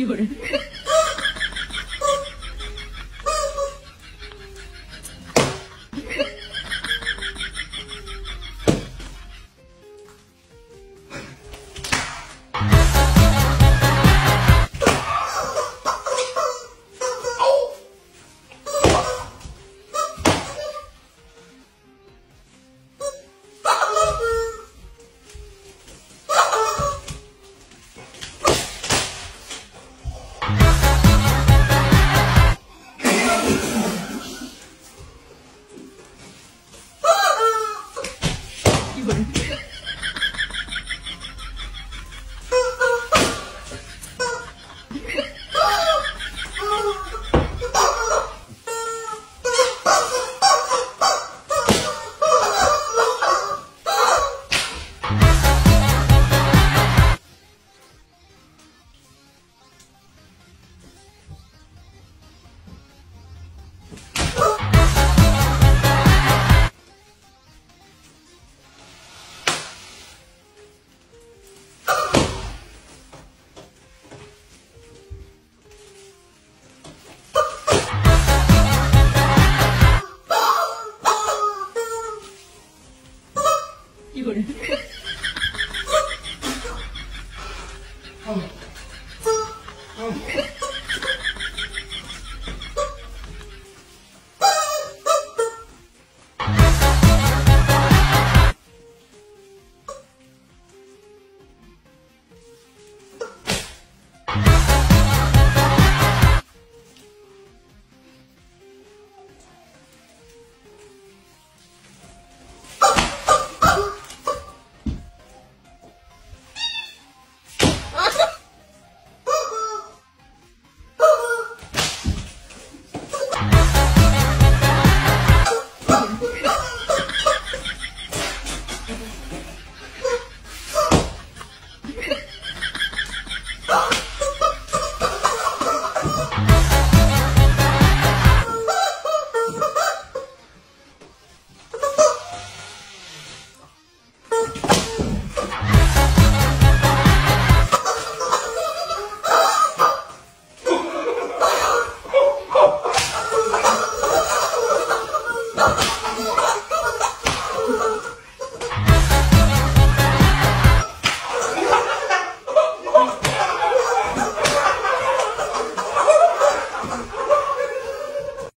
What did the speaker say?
有人。woman. 有人。有人。